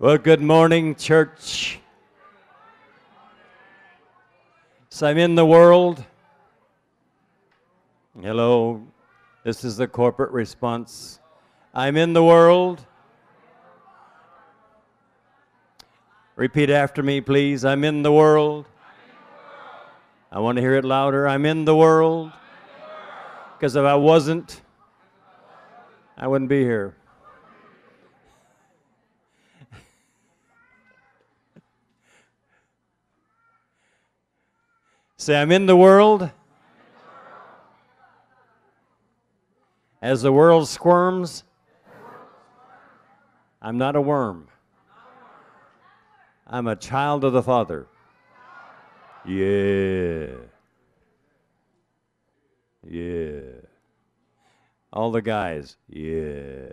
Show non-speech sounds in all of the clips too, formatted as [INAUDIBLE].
Well, good morning, church. So I'm in the world. Hello. This is the corporate response. I'm in the world. Repeat after me, please. I'm in the world. I want to hear it louder. I'm in the world. Because if I wasn't, I wouldn't be here. Say, I'm in the world. As the world squirms, I'm not a worm. I'm a child of the Father. Yeah. Yeah. All the guys. Yeah.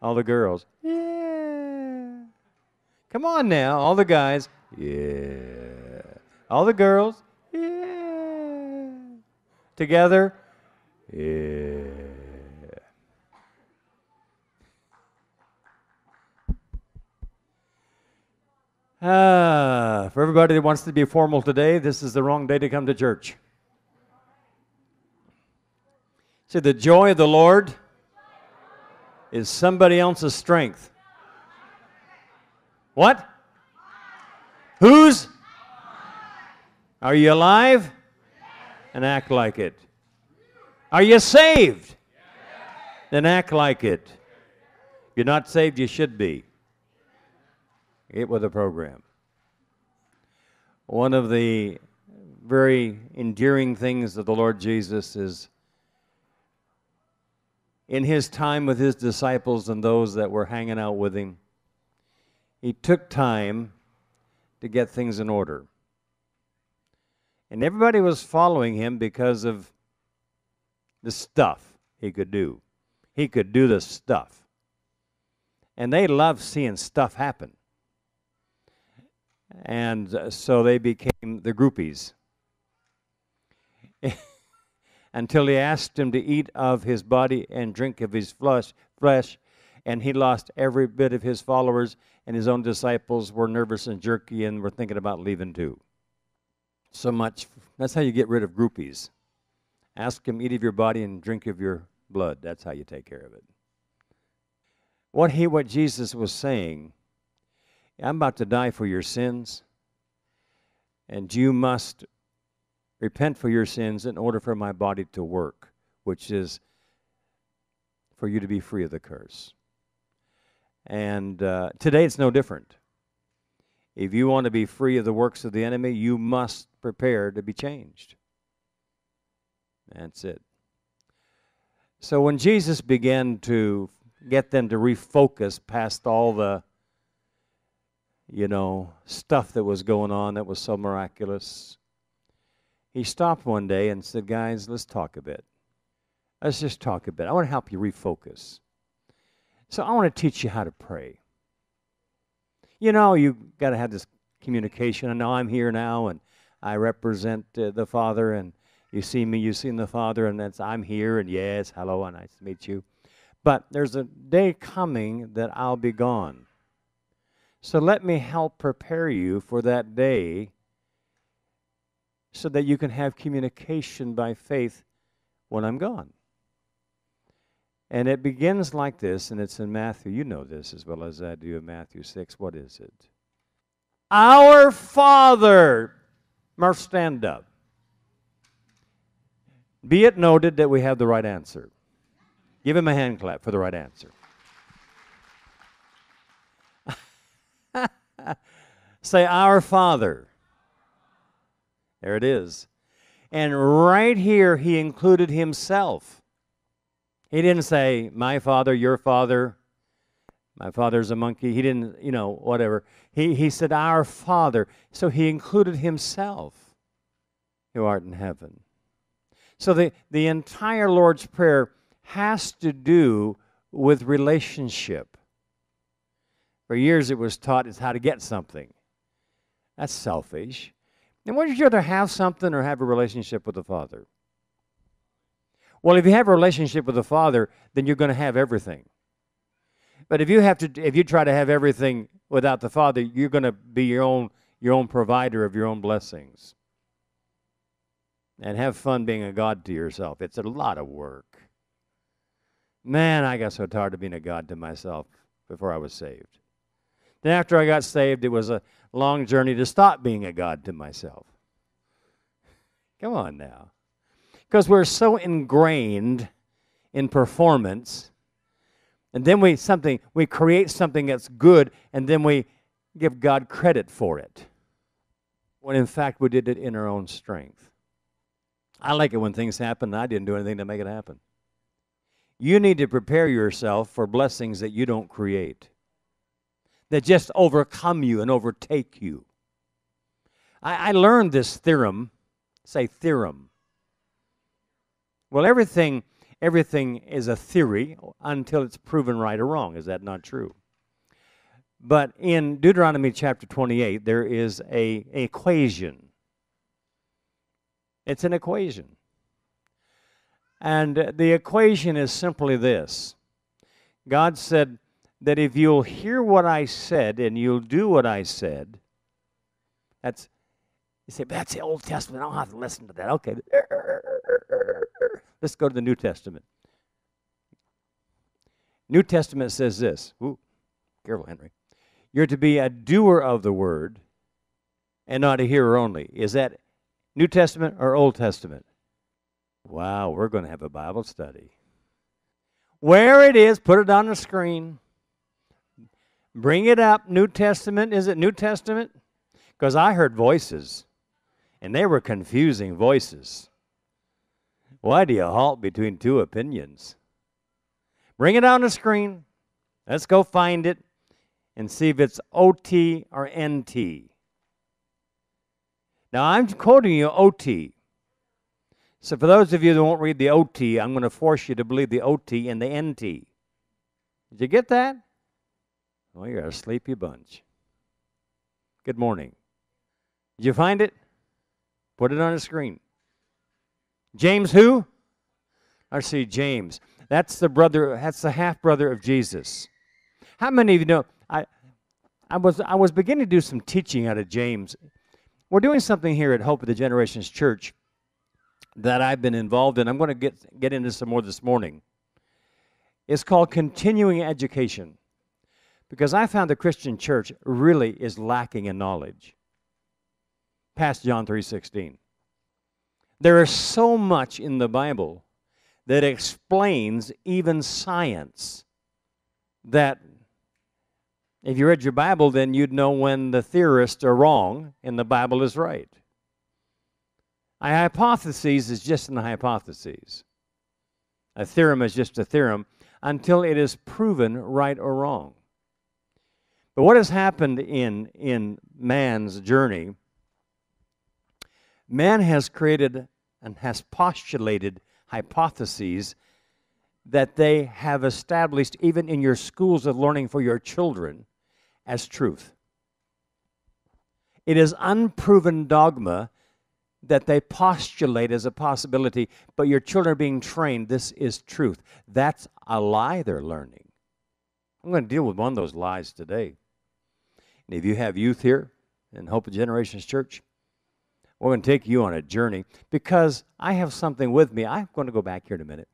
All the girls. Yeah. Come on now. All the guys. Yeah. All the girls. Together. Yeah. Ah, for everybody that wants to be formal today, this is the wrong day to come to church. See, the joy of the Lord is somebody else's strength. What? Whose? Are you alive? And act like it. Are you saved? Then act like it. If you're not saved, you should be. Get with the program. One of the very endearing things of the Lord Jesus is in his time with his disciples and those that were hanging out with him, he took time to get things in order. And everybody was following him because of the stuff he could do. He could do the stuff. And they loved seeing stuff happen. And uh, so they became the groupies. [LAUGHS] Until he asked him to eat of his body and drink of his flesh, flesh, and he lost every bit of his followers, and his own disciples were nervous and jerky and were thinking about leaving too. So much. That's how you get rid of groupies. Ask him, eat of your body and drink of your blood. That's how you take care of it. What he, what Jesus was saying I'm about to die for your sins, and you must repent for your sins in order for my body to work, which is for you to be free of the curse. And uh, today it's no different. If you want to be free of the works of the enemy, you must prepare to be changed. That's it. So when Jesus began to get them to refocus past all the you know, stuff that was going on that was so miraculous. He stopped one day and said, Guys, let's talk a bit. Let's just talk a bit. I want to help you refocus. So I want to teach you how to pray. You know, you got to have this communication. I know I'm here now and I represent uh, the Father, and you see me, you've seen the Father, and that's I'm here, and yes, hello, and nice to meet you. But there's a day coming that I'll be gone. So let me help prepare you for that day so that you can have communication by faith when I'm gone. And it begins like this, and it's in Matthew. You know this as well as I do in Matthew 6. What is it? Our Father. Murph, stand up. Be it noted that we have the right answer. Give him a hand clap for the right answer. [LAUGHS] Say, Our Father. There it is. And right here, he included himself. He didn't say, My father, your father, my father's a monkey. He didn't, you know, whatever. He, he said, Our Father. So he included himself, who art in heaven. So the, the entire Lord's Prayer has to do with relationship. For years it was taught as how to get something. That's selfish. And would you rather have something or have a relationship with the Father? Well, if you have a relationship with the Father, then you're going to have everything. But if you have to, if you try to have everything without the Father, you're going to be your own your own provider of your own blessings. And have fun being a God to yourself. It's a lot of work. Man, I got so tired of being a God to myself before I was saved. Then after I got saved, it was a long journey to stop being a God to myself. Come on now. Because we're so ingrained in performance, and then we something we create something that's good, and then we give God credit for it. When in fact we did it in our own strength. I like it when things happen and I didn't do anything to make it happen. You need to prepare yourself for blessings that you don't create that just overcome you and overtake you. I, I learned this theorem, say theorem. Well, everything, everything is a theory until it's proven right or wrong. Is that not true? But in Deuteronomy chapter 28, there is a, equation. It's an equation. And the equation is simply this God said, that if you'll hear what I said and you'll do what I said, that's you say, But that's the Old Testament. I don't have to listen to that. Okay. Let's go to the New Testament. New Testament says this. Ooh, careful, Henry. You're to be a doer of the word and not a hearer only. Is that New Testament or Old Testament? Wow, we're going to have a Bible study. Where it is, put it on the screen. Bring it up. New Testament. Is it New Testament? Because I heard voices, and they were confusing voices. Why do you halt between two opinions? Bring it on the screen. Let's go find it and see if it's OT or NT. Now, I'm quoting you OT. So, for those of you that won't read the OT, I'm going to force you to believe the OT and the NT. Did you get that? Well, you're a sleepy bunch. Good morning. Did you find it? Put it on the screen. James who? I see James. That's the brother, that's the half brother of Jesus. How many of you know? I, I, was, I was beginning to do some teaching out of James. We're doing something here at Hope of the Generations Church that I've been involved in. I'm going to get, get into some more this morning. It's called continuing education because I found the Christian church really is lacking in knowledge. Past John 3:16. There is so much in the Bible that explains even science that if you read your Bible, then you'd know when the theorists are wrong and the Bible is right. A hypothesis is just an hypothesis. A theorem is just a theorem until it is proven right or wrong. But what has happened in, in man's journey, man has created and has postulated hypotheses that they have established, even in your schools of learning for your children, as truth. It is unproven dogma that they postulate as a possibility, but your children are being trained this is truth. That's a lie they're learning. I'm going to deal with one of those lies today. And if you have youth here in Hope of Generations Church, we're going to take you on a journey because I have something with me. I'm going to go back here in a minute.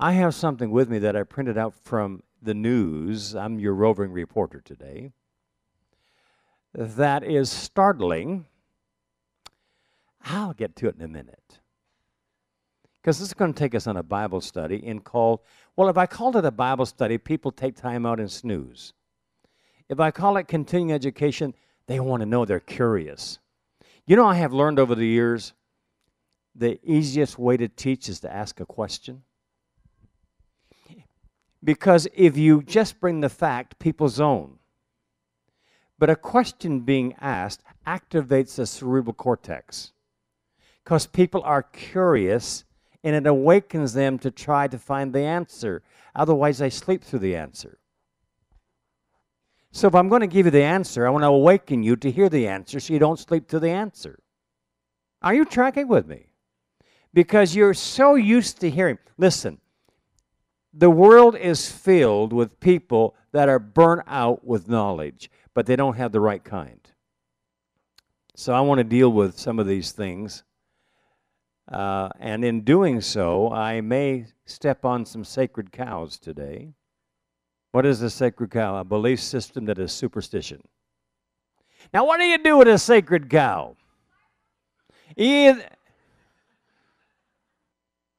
I have something with me that I printed out from the news. I'm your roving reporter today. That is startling. I'll get to it in a minute. Because this is going to take us on a Bible study and called, well, if I called it a Bible study, people take time out and snooze. If I call it continuing education, they want to know, they're curious. You know, I have learned over the years the easiest way to teach is to ask a question. Because if you just bring the fact, people zone. But a question being asked activates the cerebral cortex because people are curious and it awakens them to try to find the answer. Otherwise, they sleep through the answer. So if I'm going to give you the answer, I want to awaken you to hear the answer so you don't sleep to the answer. Are you tracking with me? Because you're so used to hearing. Listen, The world is filled with people that are burnt out with knowledge, but they don't have the right kind. So I want to deal with some of these things. Uh, and in doing so, I may step on some sacred cows today. What is a sacred cow? A belief system that is superstition. Now, what do you do with a sacred cow? Either,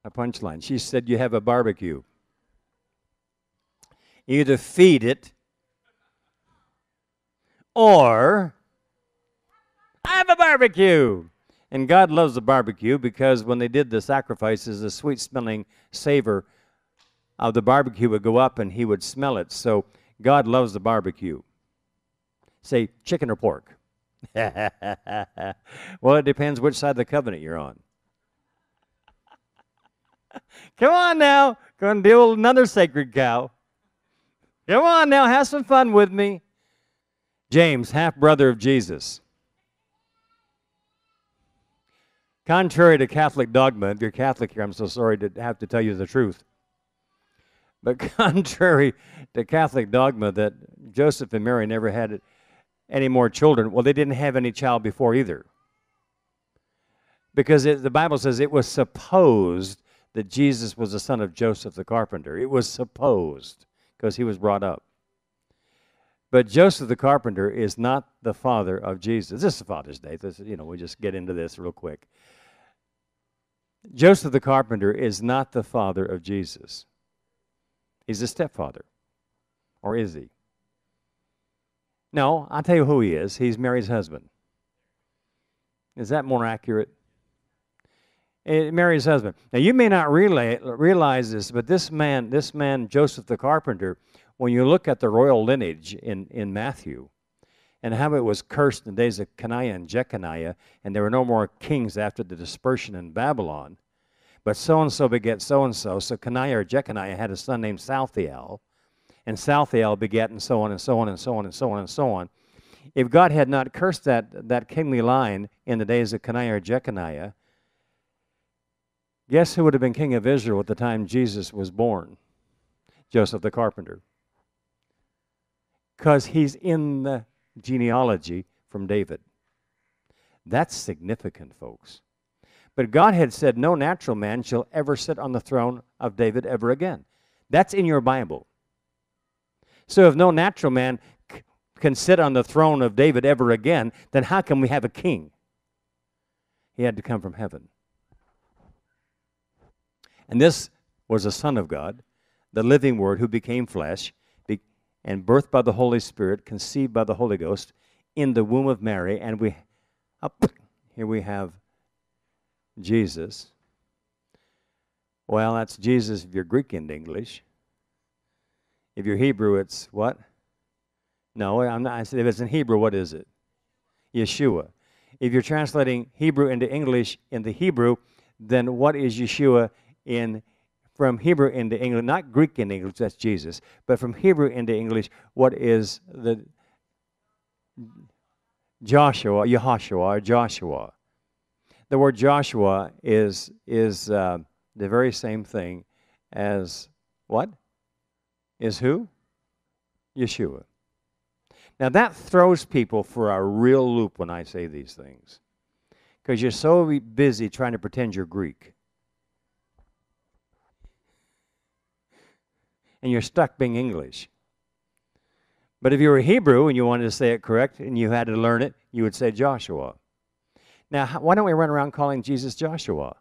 a punchline. She said, You have a barbecue. Either feed it or I have a barbecue. And God loves the barbecue because when they did the sacrifices, the sweet smelling savor of the barbecue would go up and he would smell it. So God loves the barbecue. Say chicken or pork. [LAUGHS] well, it depends which side of the covenant you're on. [LAUGHS] Come on now. Going to deal with another sacred cow. Come on now. Have some fun with me. James, half brother of Jesus. Contrary to Catholic dogma, if you're Catholic here, I'm so sorry to have to tell you the truth. [LAUGHS] But contrary to Catholic dogma that Joseph and Mary never had any more children, well, they didn't have any child before either. Because it, the Bible says it was supposed that Jesus was the son of Joseph the carpenter. It was supposed because he was brought up. But Joseph the carpenter is not the father of Jesus. This is Father's Day. This, you know, we just get into this real quick. Joseph the carpenter is not the father of Jesus. He's a stepfather. Or is he? No, I'll tell you who he is. He's Mary's husband. Is that more accurate? Eh, Mary's husband. Now you may not realize this, but this man, this man Joseph the carpenter, when you look at the royal lineage in, in Matthew, and how it was cursed in the days of Coniah and Jeconiah, and there were no more kings after the dispersion in Babylon. But so and so begat so and so. So Coniah or Jeconiah had a son named Salthiel, and Salthiel begat and so on and so on and so on and so on and so on. If God had not cursed that, that kingly line in the days of Coniah or Jeconiah, guess who would have been king of Israel at the time Jesus was born? Joseph the carpenter. Because he's in the genealogy from David. That's significant, folks. But God had said, No natural man shall ever sit on the throne of David ever again. That's in your Bible. So if no natural man c- can sit on the throne of David ever again, then how can we have a king? He had to come from heaven. And this was a Son of God, the living Word who became flesh and birthed by the Holy Spirit, conceived by the Holy Ghost in the womb of Mary. And we, up here we have Jesus. Well, that's Jesus if you're Greek and English. If you're Hebrew, it's what? No, I'm not, I said if it's in Hebrew, what is it? Yeshua. If you're translating Hebrew into English in the Hebrew, then what is Yeshua in from Hebrew into English, not Greek into English, that's Jesus, but from Hebrew into English, what is the Joshua, Yehoshua, or Joshua? The word Joshua is, is uh, the very same thing as what? Is who? Yeshua. Now that throws people for a real loop when I say these things. Because you're so busy trying to pretend you're Greek. and you're stuck being English. But if you were Hebrew and you wanted to say it correct and you had to learn it, you would say Joshua. Now, why don't we run around calling Jesus Joshua?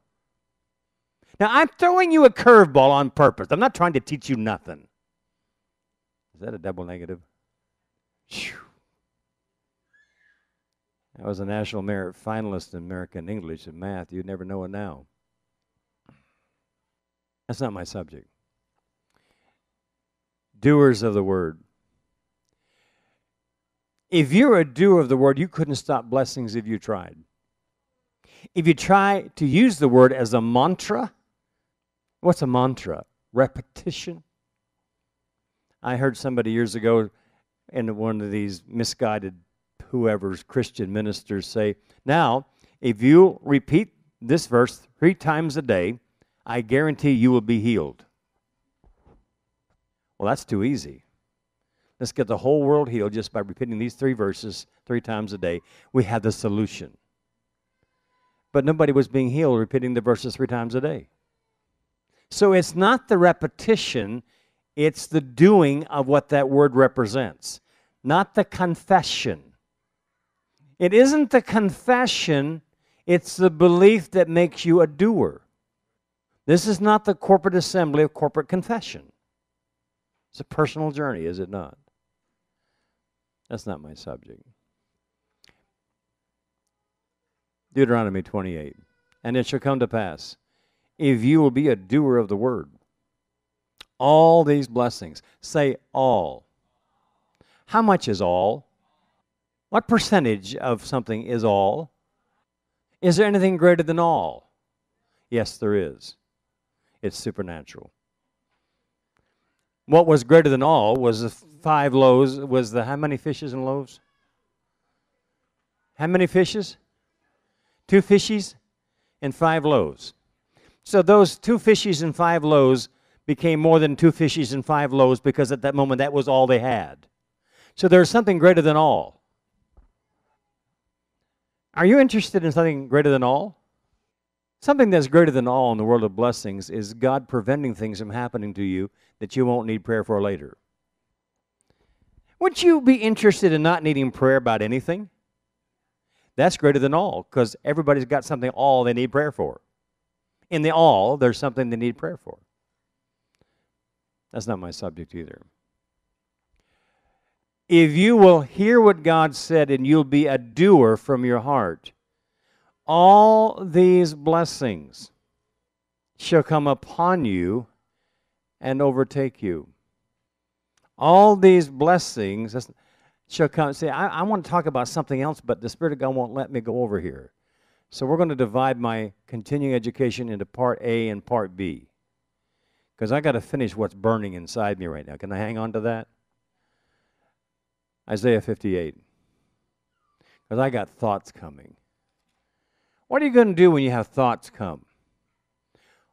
Now, I'm throwing you a curveball on purpose. I'm not trying to teach you nothing. Is that a double negative? Whew. I was a National Merit finalist in American English and math. You'd never know it now. That's not my subject doers of the word. If you're a doer of the word, you couldn't stop blessings if you tried. If you try to use the word as a mantra, what's a mantra? Repetition. I heard somebody years ago in one of these misguided whoever's Christian ministers say, Now, if you repeat this verse three times a day, I guarantee you will be healed. Well, that's too easy. Let's get the whole world healed just by repeating these three verses three times a day. We have the solution. But nobody was being healed repeating the verses three times a day. So it's not the repetition, it's the doing of what that word represents, not the confession. It isn't the confession, it's the belief that makes you a doer. This is not the corporate assembly of corporate confession. It's a personal journey, is it not? That's not my subject. Deuteronomy 28. And it shall come to pass, if you will be a doer of the word, all these blessings. Say all. How much is all? What percentage of something is all? Is there anything greater than all? Yes, there is. It's supernatural. What was greater than all was the five loaves, was the how many fishes and loaves? How many fishes? Two fishes and five loaves. So those two fishes and five loaves became more than two fishes and five loaves because at that moment that was all they had. So there's something greater than all. Are you interested in something greater than all? Something that's greater than all in the world of blessings is God preventing things from happening to you that you won't need prayer for later. Would you be interested in not needing prayer about anything? That's greater than all because everybody's got something all they need prayer for. In the all, there's something they need prayer for. That's not my subject either. If you will hear what God said and you'll be a doer from your heart, all these blessings shall come upon you and overtake you. All these blessings shall come. See, I, I want to talk about something else, but the Spirit of God won't let me go over here. So we're going to divide my continuing education into part A and part B. Because I got to finish what's burning inside me right now. Can I hang on to that? Isaiah 58. Because I got thoughts coming. What are you going to do when you have thoughts come?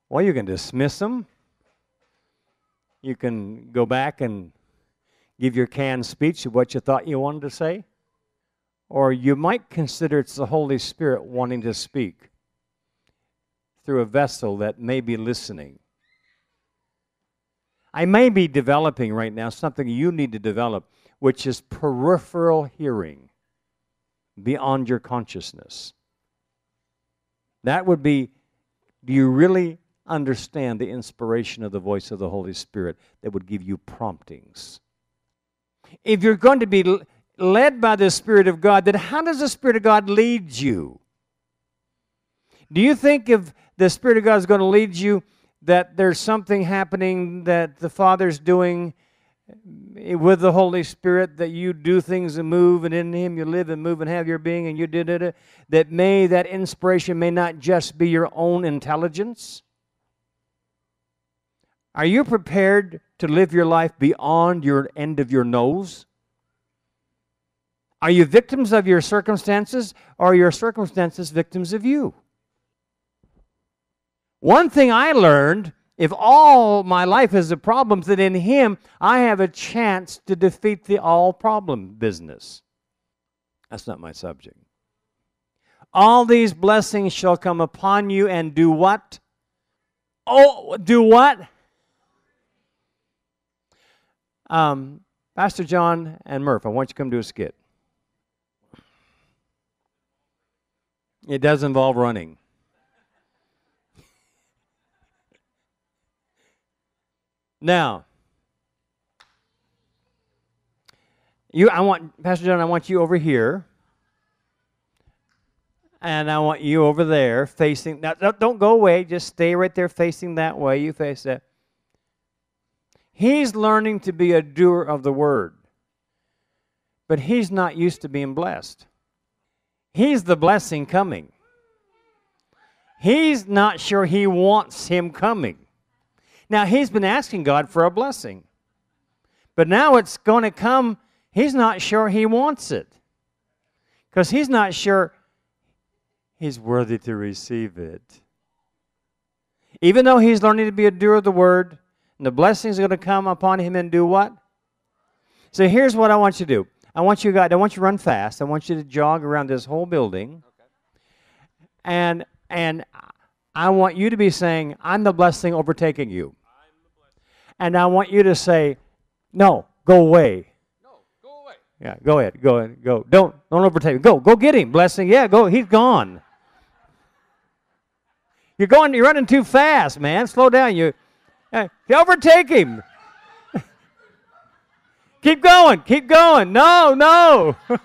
Well, you can dismiss them. You can go back and give your canned speech of what you thought you wanted to say. Or you might consider it's the Holy Spirit wanting to speak through a vessel that may be listening. I may be developing right now something you need to develop, which is peripheral hearing beyond your consciousness. That would be do you really understand the inspiration of the voice of the Holy Spirit that would give you promptings? If you're going to be led by the Spirit of God, then how does the Spirit of God lead you? Do you think if the Spirit of God is going to lead you, that there's something happening that the Father's doing eh, with the Holy Spirit, that you do things and move, and in Him you live and move and have your being, and you did it, that may that inspiration may not just be your own intelligence? Are you prepared to live your life beyond your end of your nose? Are you victims of your circumstances, or are your circumstances victims of you? One thing I learned if all my life is the problems, that in Him I have a chance to defeat the all problem business. That's not my subject. All these blessings shall come upon you and do what? Oh, do what? Um, Pastor John and Murph, I want you to come do a skit. It does involve running. Now, you, I want Pastor John. I want you over here, and I want you over there facing. Now, don't go away. Just stay right there, facing that way. You face that. He's learning to be a doer of the word, but he's not used to being blessed. He's the blessing coming. He's not sure he wants him coming. Now, he's been asking God for a blessing. But now it's going to come, he's not sure he wants it. Because he's not sure he's worthy to receive it. Even though he's learning to be a doer of the word, And the blessing is going to come upon him and do what? So here's what I want you to do. I want you guys, I want you to run fast. I want you to jog around this whole building. Okay. And and I want you to be saying, I'm the blessing overtaking you. And I want you to say, No, go away. No, go away. Yeah, go ahead. Go ahead. Go. Don't don't overtake him. Go. Go get him. Blessing. Yeah, go. He's gone. You're going you're running too fast, man. Slow down. You uh, overtake him. [LAUGHS] keep going. Keep going. No, no. [LAUGHS]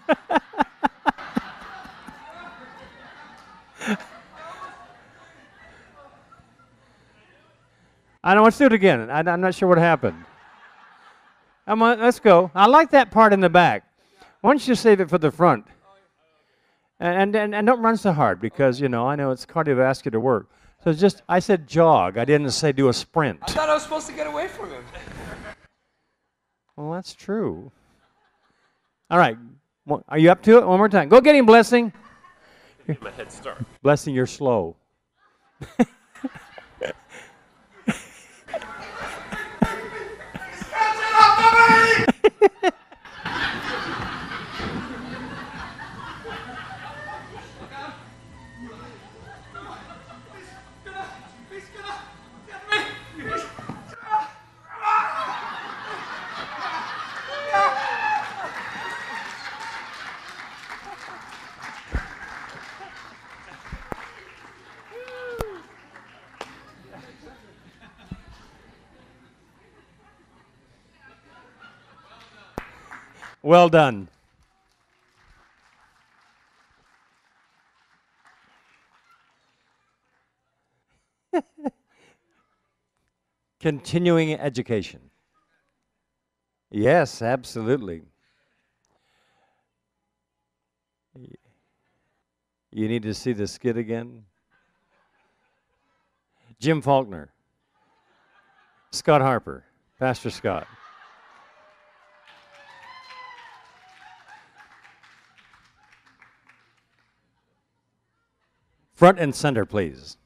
I don't want to do it again. I, am not sure what happened. Let's go. I like that part in the back. Why don't you save it for the front? And, and, and don't run so hard because, you know, I know it's cardiovascular work. So just, I said jog. I didn't say do a sprint. I thought I was supposed to get away from him. Well, that's true. All right. Are you up to it? One more time. Go get him, Blessing. My head start. Blessing, you're slow. [LAUGHS] Well done. [LAUGHS] Continuing education. Yes, absolutely. You need to see the skit again? Jim Faulkner, Scott Harper, Pastor Scott. Front and center, please.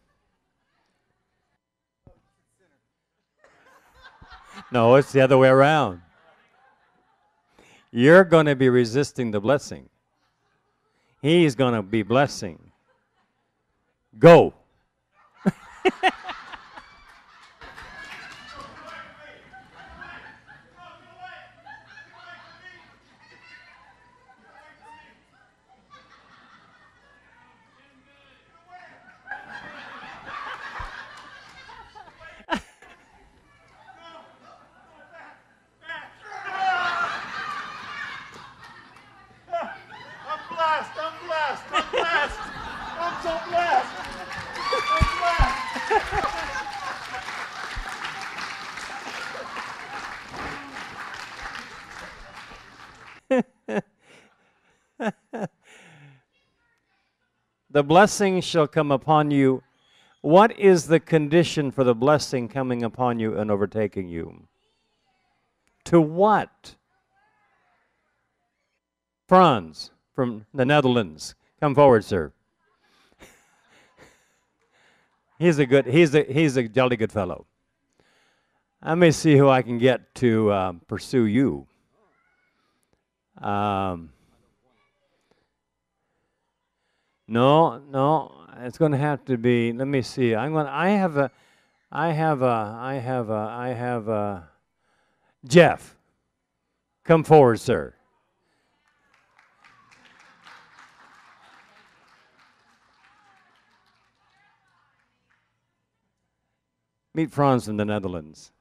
No, it's the other way around. You're going to be resisting the blessing. He's going to be blessing. Go. The blessing shall come upon you. What is the condition for the blessing coming upon you and overtaking you? To what? Franz from the Netherlands. Come forward, sir. [LAUGHS] he's a good, he's a, he's a jolly good fellow. Let me see who I can get to um, pursue you. Um, No, no, it's going to have to be. Let me see. I'm going. I have a. I have a. I have a. I have a. Jeff, come forward, sir. Meet Franz in the Netherlands.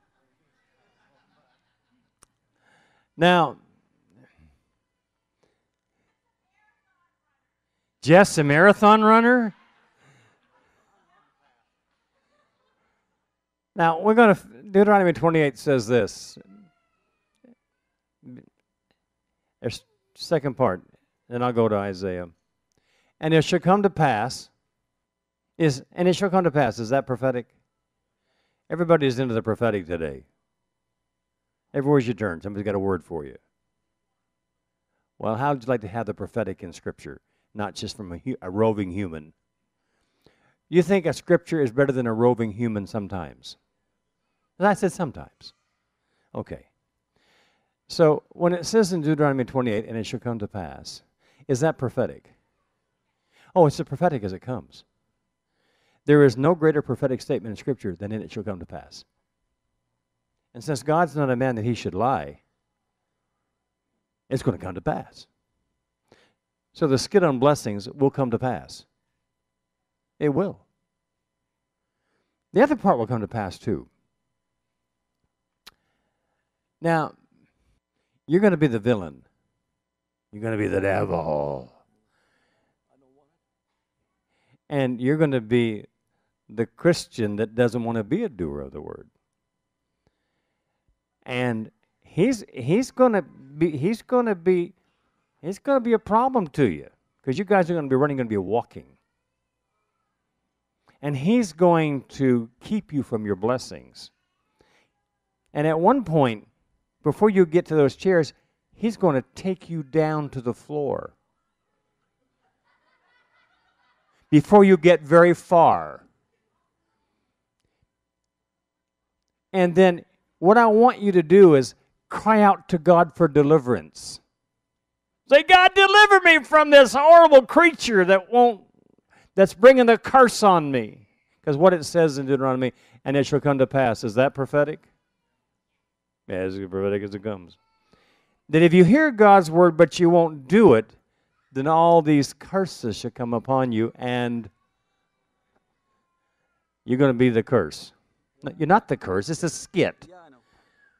Now, Jess, a marathon runner? Now, we're going to, Deuteronomy 28 says this. There's second part, then I'll go to Isaiah. And it shall come to pass, is, and it shall come to pass, is that prophetic? Everybody's into the prophetic today. Everywhere you turn, somebody's got a word for you. Well, how would you like to have the prophetic in Scripture? Not just from a, a roving human. You think a scripture is better than a roving human sometimes? I said sometimes. Okay. So when it says in Deuteronomy 28, and it shall come to pass, is that prophetic? Oh, it's as prophetic as it comes. There is no greater prophetic statement in Scripture than in it shall come to pass. And since God's not a man that he should lie, it's going to come to pass. So the skid on blessings will come to pass. It will. The other part will come to pass too. Now, you're going to be the villain. You're going to be the devil. And you're going to be the Christian that doesn't want to be a doer of the word. And he's he's going to be he's going to be it's going to be a problem to you because you guys are going to be running going to be walking. And he's going to keep you from your blessings. And at one point before you get to those chairs, he's going to take you down to the floor. Before you get very far. And then what I want you to do is cry out to God for deliverance. Say, God, deliver me from this horrible creature that won't, that's bringing the curse on me. Because what it says in Deuteronomy, and it shall come to pass. Is that prophetic? Yeah, as prophetic as it comes. That if you hear God's word but you won't do it, then all these curses shall come upon you and you're going to be the curse. No, you're not the curse, it's a skit. Yeah, I know.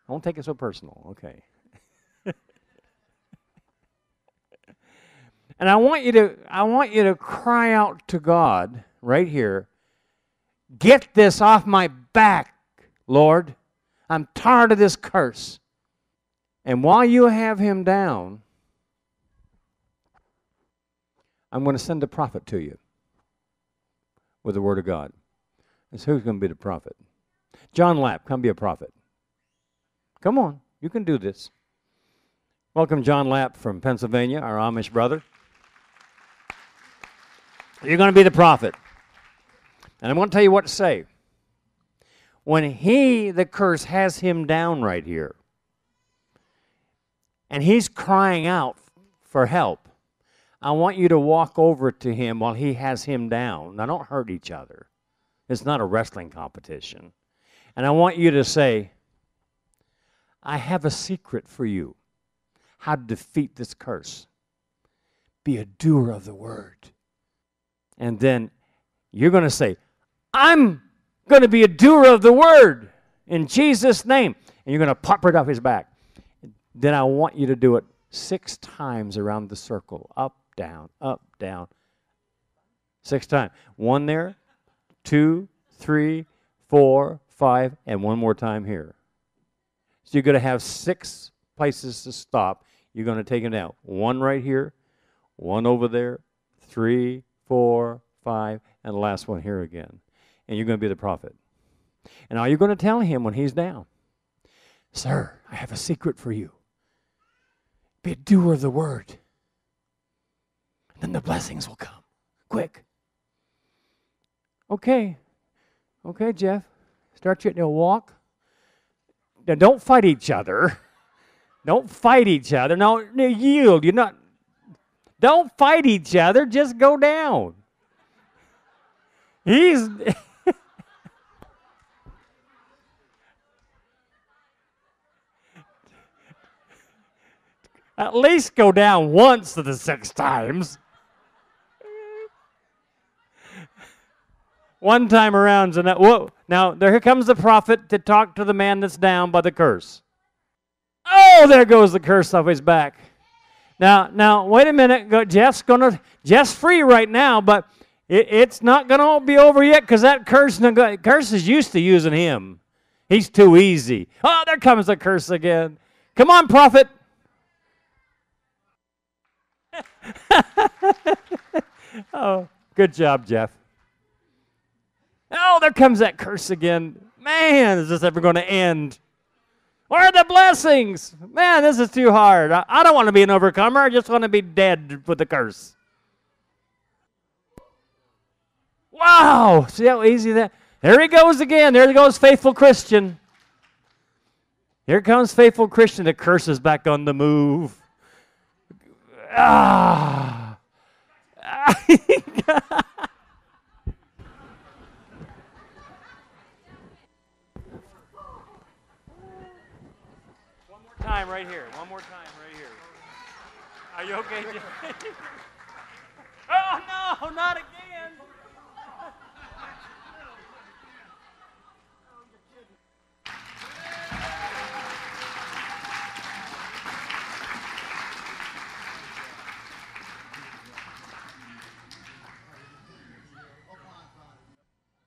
Don't take it so personal. Okay. And I want you to I want you to cry out to God right here. Get this off my back, Lord. I'm tired of this curse. And while you have him down, I'm going to send a prophet to you with the word of God. And so who's going to be the prophet? John Lapp, come be a prophet. Come on, you can do this. Welcome, John Lapp from Pennsylvania, our Amish brother. You're going to be the prophet. And I'm going to tell you what to say. When he, the curse, has him down right here, and he's crying out for help, I want you to walk over to him while he has him down. Now, don't hurt each other. It's not a wrestling competition. And I want you to say, I have a secret for you how to defeat this curse. Be a doer of the word. And then you're going to say, I'm going to be a doer of the word in Jesus' name. And you're going to pop right off his back. Then I want you to do it six times around the circle up, down, up, down. Six times. One there, two, three, four, five, and one more time here. So you're going to have six places to stop. You're going to take them down. One right here, one over there, three, four, five, and the last one here again. And you're going to be the prophet. And are you're going to tell him when he's down, Sir, I have a secret for you. Be a doer of the word. And then the blessings will come. Quick. Okay. Okay, Jeff. Start getting a walk. Now, don't fight each other. Don't fight each other. No, no, yield. You're not. Don't fight each other. Just go down. He's. [LAUGHS] At least go down once to the six times. One time around, and that, whoa. Now, there here comes the prophet to talk to the man that's down by the curse. Oh, there goes the curse off his back. Now, now, wait a minute. Go, Jeff's gonna Jeff's free right now, but it, it's not gonna be over yet because that curse, curse is used to using him. He's too easy. Oh, there comes the curse again. Come on, prophet. [LAUGHS] oh, good job, Jeff. Oh, there comes that curse again. Man, is this ever going to end? Where are the blessings? Man, this is too hard. I, I don't want to be an overcomer. I just want to be dead with the curse. Wow. See how easy that? There he goes again. There he goes, faithful Christian. Here comes faithful Christian. The curse is back on the move. Ah. [LAUGHS] [LAUGHS] time right here. One more time right here. Are you okay? Jay? [LAUGHS] oh no, not again.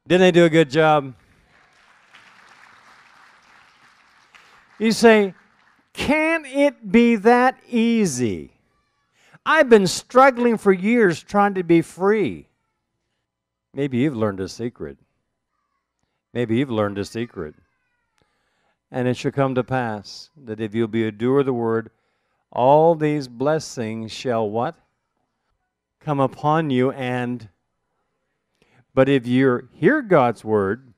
Didn't they do a good job? You say, can it be that easy? I've been struggling for years trying to be free. Maybe you've learned a secret. Maybe you've learned a secret. And it shall come to pass that if you'll be a doer of the word, all these blessings shall what? Come upon you and but if you hear God's word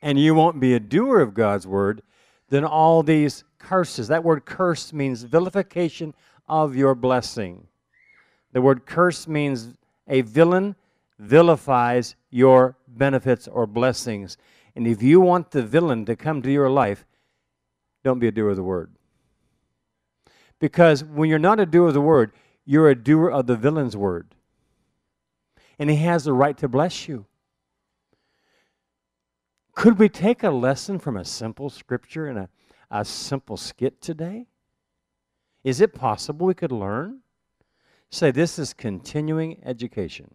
and you won't be a doer of God's word, then all these curses, that word curse means vilification of your blessing. The word curse means a villain vilifies your benefits or blessings. And if you want the villain to come to your life, don't be a doer of the word. Because when you're not a doer of the word, you're a doer of the villain's word and He has the right to bless you. Could we take a lesson from a simple scripture and a, a simple skit today? Is it possible we could learn? Say, this is continuing education.